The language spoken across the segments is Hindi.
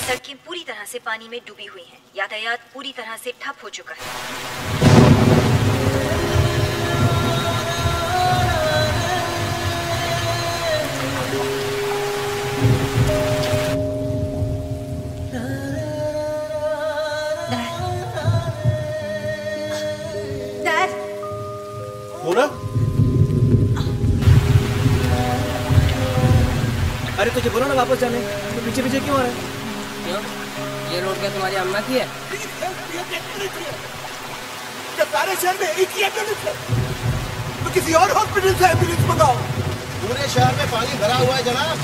सड़कें पूरी तरह से पानी में डूबी हुई हैं। यातायात पूरी तरह से ठप हो चुका है। मोना? अरे तुझे बोला ना वापस जाने। तो पीछे पीछे क्यों आ रहा है? ये रोड क्या तुम्हारी अम्मा की है? सारे शहर में एक ही एंबुलेंस है? तो किसी और हॉस्पिटल से एंबुलेंस मंगाओ। पूरे शहर में पानी भरा हुआ है जनाब।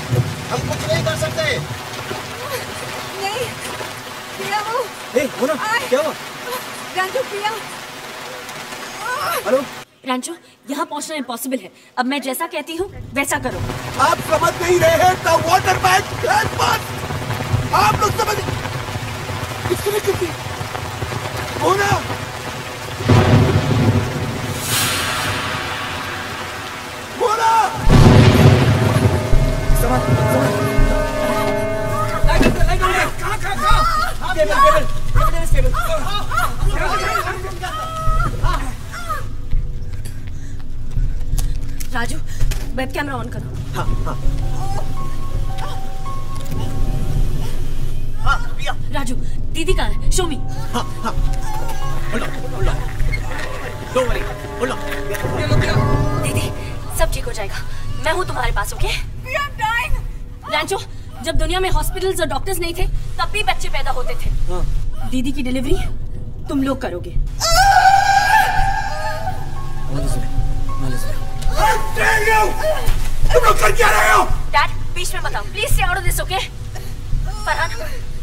हम कुछ नहीं कर सकते। नहीं प्रिया वो ए मोना क्या हुआ? राजू प्रिया। हेलो? रांचो यहाँ पहुँचना इम्पॉसिबल है। अब मैं जैसा कहती हूँ वैसा करो। आप समझ नहीं रहे हैं द वाटर बैंक आप लोग समझ सामान सामान लाइट लाइट कहाँ कहाँ कहाँ cable cable cable Raju web camera on करो. दीदी कहाँ है शो मी हाँ हाँ दीदी सब ठीक हो जाएगा मैं हूँ तुम्हारे पास ओके रांचो जब दुनिया में हॉस्पिटल्स और डॉक्टर्स नहीं थे तब भी बच्चे पैदा होते थे हाँ दीदी की डिलीवरी तुम लोग करोगे तुम लोग कर क्या रहे हो डैड बीच में बताओ प्लीज़ से out of this okay Farhan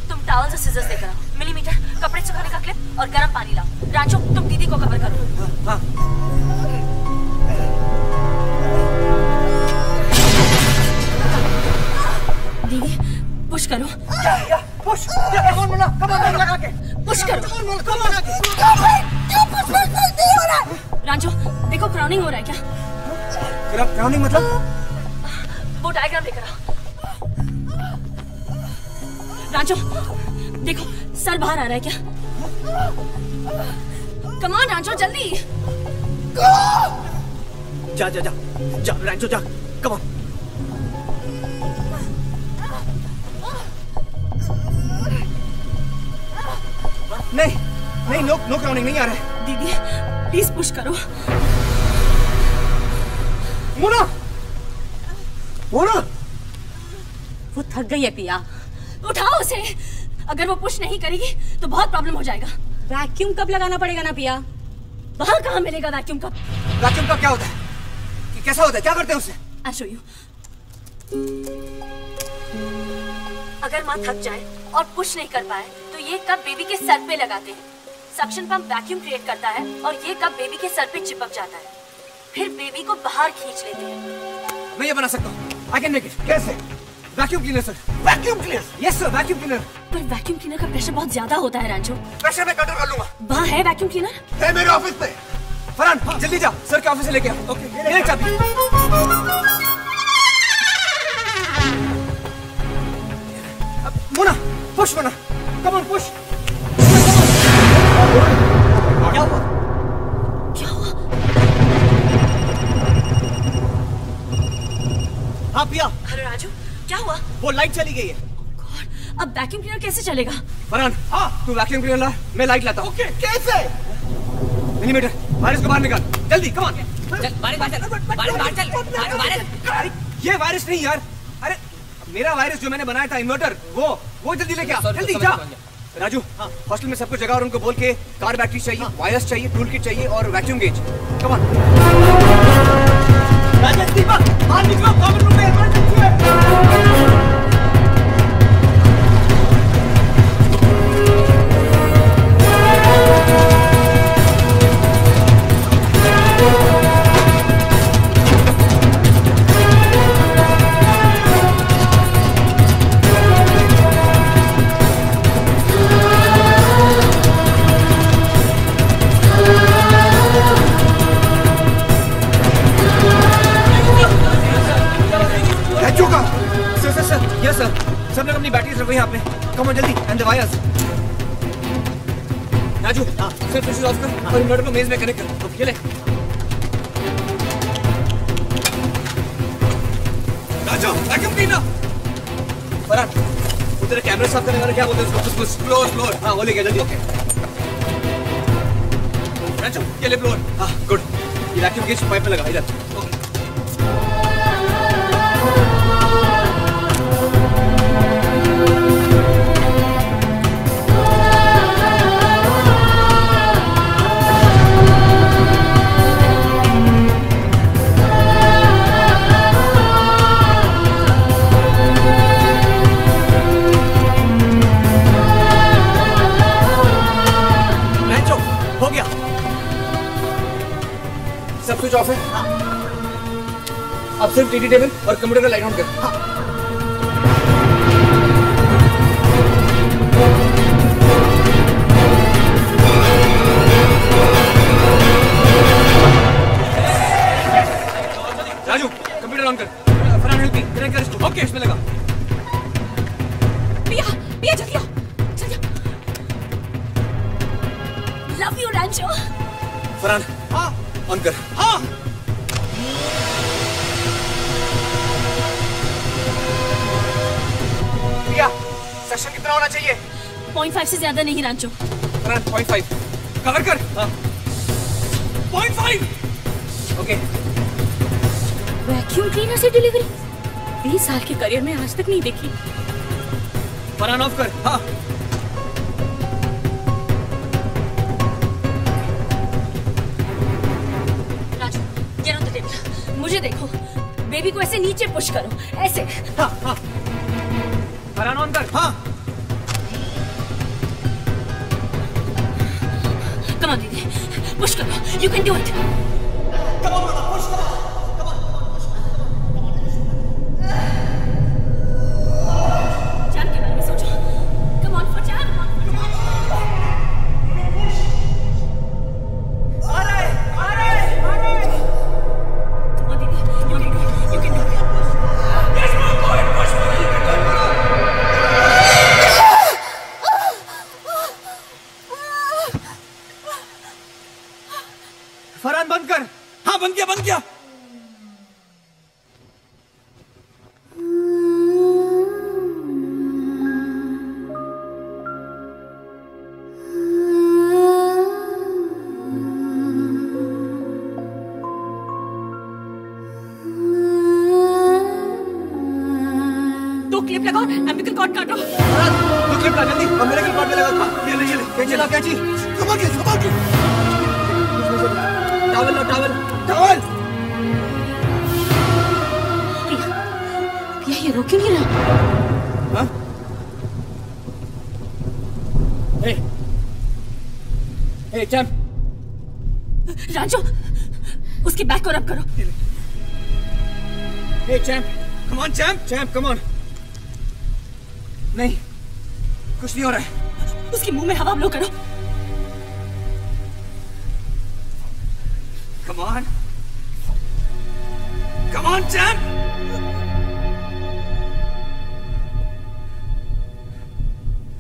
तुम टावल से सीजर्स लेकर आओ मिलीमीटर कपड़े सुखाने का क्लिप और गर्म पानी लाओ। राजू तुम दीदी को कवर करो। हाँ दीदी पुश करो। पुश लगा के। पुश करो। रांचो देखो क्राउनिंग हो रहा है क्या? क्राउनिंग क्राउनिंग मतलब? वो डायग्राम लेकर आओ राजू देखो सर बाहर आ रहा है क्या? कमान रांचो जल्दी। जा जा जा। जा रैंचो जा। कम ऑन नहीं नहीं नो नो क्राउनिंग नहीं आ रहा है। दीदी प्लीज़ पुश करो। मोना! मोना! वो थक गई है पिया। उठाओ उसे। अगर वो पुश नहीं करेगी तो बहुत प्रॉब्लम हो जाएगा। वैक्यूम कब लगाना पड़ेगा ना पिया? वहाँ कहाँ मिलेगा वैक्यूम कब वैक्यूम का क्या होता है? कि कैसा होता है? क्या करते हैं उससे आई शो यू अगर माँ थक जाए और पुश नहीं कर पाए तो ये कप बेबी के सर पे लगाते हैं। सक्शन पंप वैक्यूम क्रिएट करता है और ये कप बेबी के सर पे चिपक जाता है। फिर बेबी को बाहर खींच लेते हैं। मैं ये बना सकता हूँ। आई कैन मेक इट कैसे? Vacuum cleaner sir vacuum cleaner yes sir vacuum cleaner पर वैक्यूम क्लीनर का प्रेशर बहुत ज़्यादा होता है रांचो। प्रेशर में कंट्रोल कर लूँगा। वहाँ है वैक्यूम क्लीनर है मेरे ऑफ़िस में। फरहान जल्दी जा सर के ऑफ़िस से लेके आओ। ओके ये चाबी। Mona push Mona. Come on push क्या हुआ? क्या हुआ? हाँ पिया। क्या हुआ? वो लाइट चली गई है। गॉड अब वैक्यूम क्लीनर कैसे चलेगा? फरहान हाँ तू वैक्यूम क्लीनर ला मैं लाइट लाता हूँ। ओके कैसे? मिलीमीटर वायरस को बाहर निकाल। जल्दी कम ऑन चल बारिश बाहर चल बारिश बाहर चल बारिश बारिश ये वायरस नहीं यार। अरे मेरा वायरस जो मैंने बनाया था इन्वर्टर वो वो जल्दी लेके आ। जल्दी जा। राजू हाँ हॉस्टल में सबको जगह और उनको बोल के कार बैटरी चाहिए वायरस चाहिए टूल किट चाहिए और vacuum gauge come on Rajesh Deepak बाहर निकलो कॉमन रूम में इमरजेंसी है बैटरीज रखो यहाँ पे। कम जल्दी एंड द राजू हाँ सर स्विच ऑफ़ कर और इन्वर्टर को मेज में कनेक्ट कर। ये ले राजू वैक्यूम क्लीनर फरहान तेरे कैमरे साफ़ करने वाला क्या बोलते हैं उसको? फ्लोर फ्लोर हाँ वो ले गया, जल्दी। ओके राजू, ये ले फ्लोर हाँ गुड ये वैक्यूम गेज पाइप में लगा, इधर। अब सिर्फ़ टीटी टेबल और कंप्यूटर का लाइट ऑन कर। सेक्शन कितना होना चाहिए? पॉइंट फाइव से ज़्यादा नहीं रैंचो। पॉइंट फाइव कवर कर। हाँ। Point five okay vacuum cleaner से डिलीवरी बीस साल के करियर में आज तक नहीं देखी। फरहान ऑफ़ कर। हाँ. मुझे देखो। बेबी को ऐसे नीचे पुश करो। ऐसे। फरहान ऑन कर हाँ कम ऑन दीदी पुश करो यू कैन डू इट जान फरहान बंद कर हाँ बंद किया बंद किया दो क्लिप लगाओ एम्बिकल कॉर्ड काटो। फरहान क्लिप ला जल्दी और मेरे के कॉर्ड में लगा हाँ, ये ले ये ले कैंची ला कैंची। कमाल की कमाल की। टॉवल लो टॉवल टॉवल। प्रिया प्रिया ये रोक क्यों नहीं रहा? हाँ? हे हे चैंप राजू उसकी बैक को रब करो। Hey champ come on champ champ come on नहीं कुछ नहीं हो रहा है। उसके मुँह में हवा ब्लो करो। Come on. Come on, champ.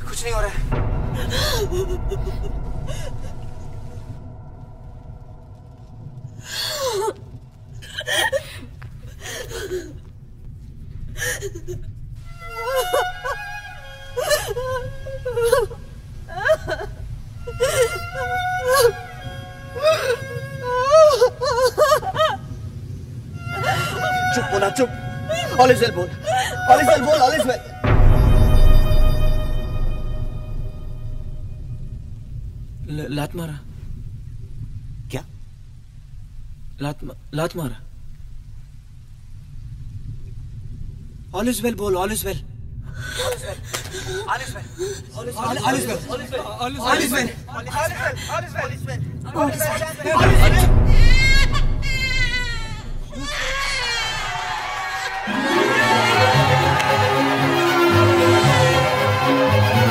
कुछ नहीं हो रहा है चुप होना चुप ऑल इज़ वेल बोल ऑल इज़ वेल बोल ऑल इज़ वेल लात मारा क्या लात मा- लात मारा ऑल इज़ वेल बोल all is well all is well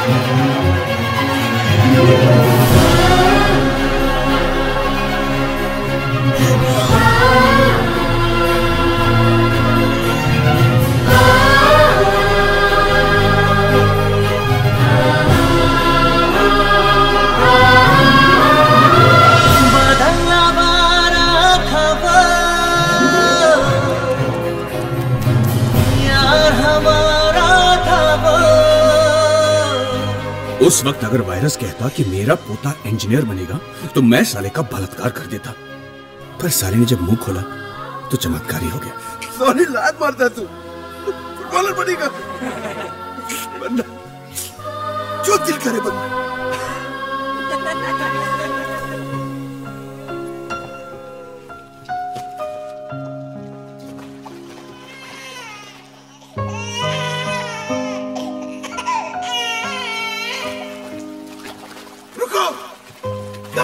all is वक्त अगर वायरस कहता कि मेरा पोता इंजीनियर बनेगा तो मैं साले का बलात्कार कर देता। पर साले ने जब मुँह खोला तो चमत्कारी हो गया। सॉरी, लात मारता तू। फुटबॉलर बनेगा। बंदा, जो दिल करे बनना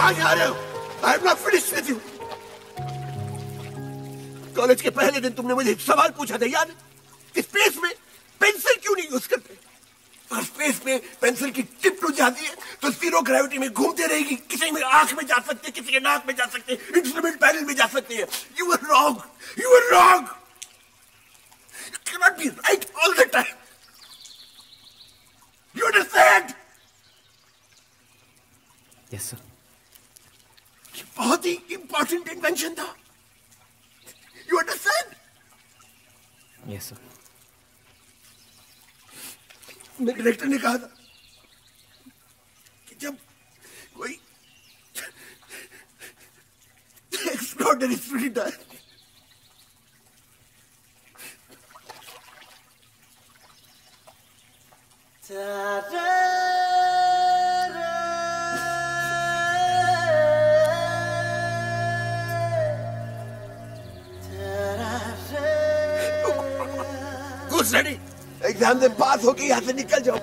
हो। I am not finish with you college के पहले दिन तुमने मुझे एक सवाल पूछा था, याद स्पेस में पेंसिल क्यों नहीं यूज़ करते? और स्पेस में पेंसिल की टिप टूट जाती है तो ज़ीरो ग्रेविटी में घूमते रहेगी। किसी में आँख में जा सकते किसी के नाक में जा सकते इंस्ट्रूमेंट पैनल में जा सकते हैं। You are wrong you are wrong you can be right all the time you understand yes sir ये बहुत ही इंपॉर्टेंट इन्वेंशन था। यू अंडरस्टैंड यस सर मेरे डायरेक्टर ने कहा था कि जब कोई एक्स्ट्रॉर्डनरी स्टूडेंट आए गुड स्टडी एग्ज़ाम से पास होके यहाँ से निकल जाओ।